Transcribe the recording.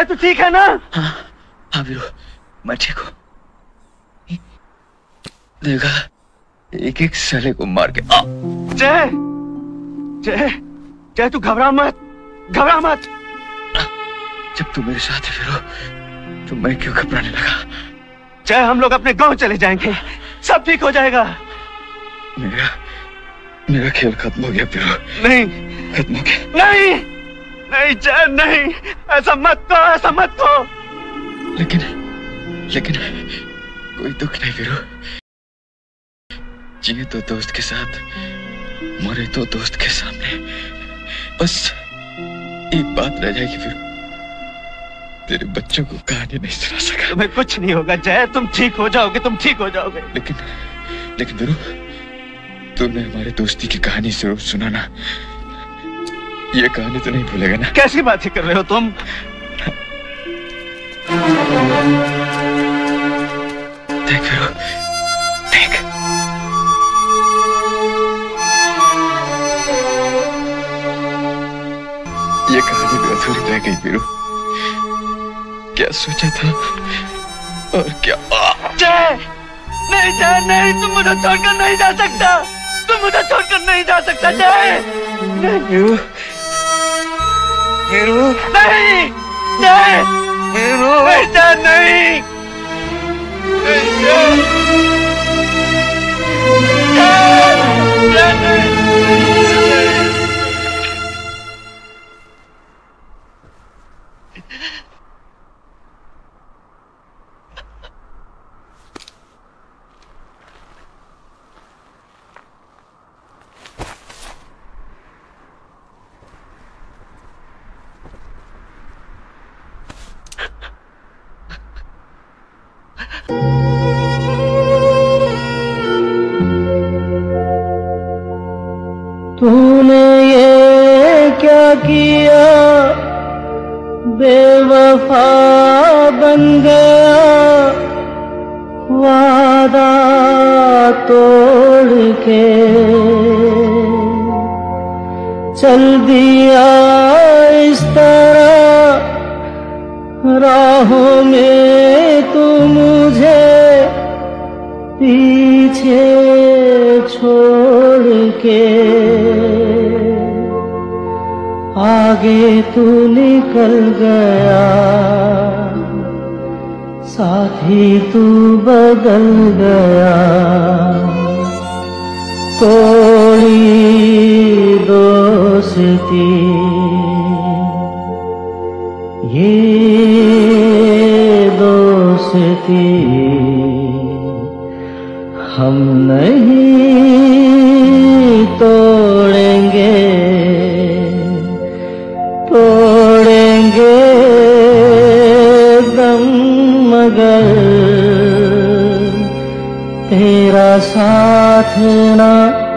जय तू ठीक है ना? हाँ हाँ वीरू मैं ठीक हूँ। देखा एक एक साले को मार के जय! जय! जय तू घबरा मत घबरा मत। जब तू मेरे साथ है वीरू तो मैं क्यों घबराने लगा? जय हम लोग अपने गाँव चले जाएँगे। सब ठीक हो जाएगा। मेरा मेरा खेल खत्म हो गया वीरू नहीं। खत्म हो गया। नहीं! नहीं जय नहीं। ऐसा मत कहो ऐसा मत कहो। लेकिन लेकिन कोई दुख नहीं वीरू। जिए तो दोस्त के साथ मरे तो दोस्त के सामने। बस एक बात रह जाएगी फिर तेरे बच्चों को कहानी नहीं सुना सका। तुम्हें कुछ नहीं होगा जय। तुम ठीक हो जाओगे तुम ठीक हो जाओगे। लेकिन लेकिन वीरू तुमने हमारे दोस्ती की कहानी ज़रूर सुनाना। ये कहानी तो नहीं भूलेगा ना। कैसी बातें कर रहे हो तुम? देख देख। ये कहानी भी अधूरी रह गई क्या सोचा था और क्या आ! जय! नहीं जय नहीं तुम मुझे छोड़कर नहीं जा सकता। तुम मुझे छोड़कर नहीं जा सकता जय! नहीं वीरू नहीं नहीं। जय नहीं। क्या, बेवफा बन गया, वादा तोड़ के। चल दिया इस तरह, राहों में तू मुझे पीछे छोड़ के। आगे तू निकल गया। साथी तू बदल गया। तोड़ी दोस्ती। ये दोस्ती हम नहीं तोड़ेंगे। तोड़ेंगे तेरा साथ